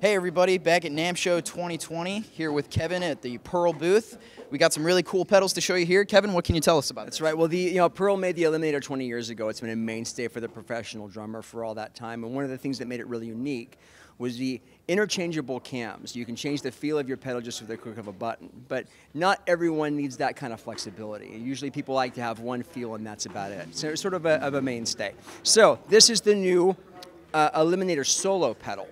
Hey everybody, back at NAMM Show 2020, here with Kevin at the Pearl booth. We got some really cool pedals to show you here. Kevin, what can you tell us about That's this? right. Well, the you know Pearl made the Eliminator 20 years ago. It's been a mainstay for the professional drummer for all that time. And one of the things that made it really unique was the interchangeable cams. You can change the feel of your pedal just with the click of a button. But not everyone needs that kind of flexibility. Usually people like to have one feel and that's about it. So it's sort of a, of a mainstay. So this is the new uh, Eliminator Solo pedal.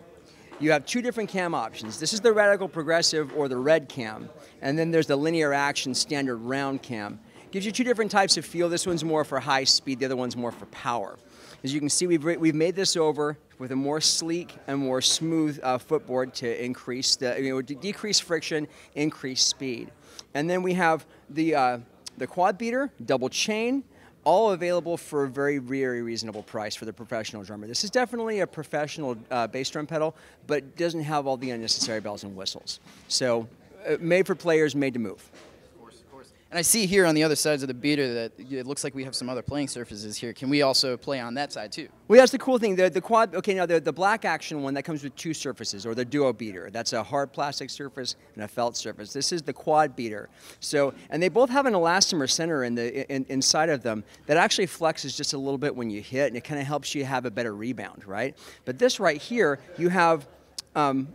You have two different cam options. This is the radical progressive or the red cam, and then there's the linear action standard round cam. Gives you two different types of feel. This one's more for high speed, the other one's more for power. As you can see, we've, we've made this over with a more sleek and more smooth uh, footboard to increase the, you know, decrease friction, increase speed. And then we have the, uh, the quad beater, double chain, all available for a very, very reasonable price for the professional drummer. This is definitely a professional uh, bass drum pedal, but doesn't have all the unnecessary bells and whistles. So, uh, made for players, made to move. And I see here on the other sides of the beater that it looks like we have some other playing surfaces here. Can we also play on that side too? Well, that's the cool thing. The, the quad, okay, now the, the black action one, that comes with two surfaces, or the duo beater. That's a hard plastic surface and a felt surface. This is the quad beater. So, and they both have an elastomer center in the, in, inside of them that actually flexes just a little bit when you hit, and it kind of helps you have a better rebound, right? But this right here, you have um,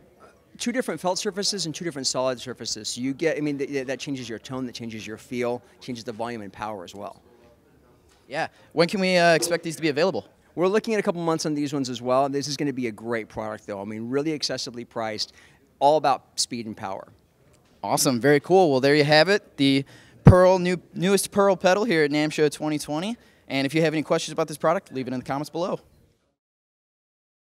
two different felt surfaces and two different solid surfaces. So you get, I mean, th that changes your tone, that changes your feel, changes the volume and power as well. Yeah. When can we uh, expect these to be available? We're looking at a couple months on these ones as well. This is going to be a great product, though. I mean, really accessibly priced, all about speed and power. Awesome. Very cool. Well, there you have it. The Pearl new newest Pearl pedal here at NAMM Show 2020. And if you have any questions about this product, leave it in the comments below.